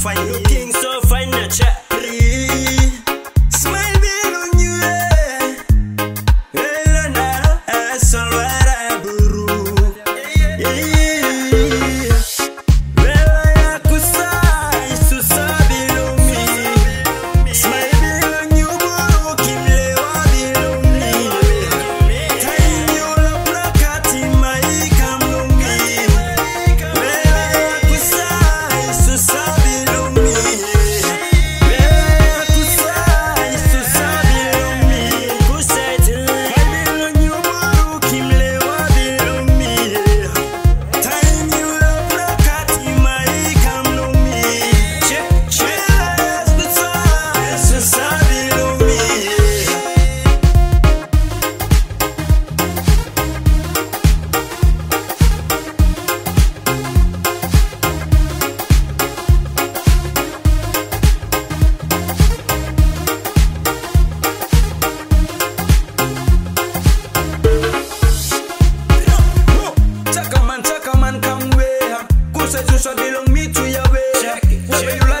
fine. Looking so fine, check. tú sabes lo mío. Check it, check.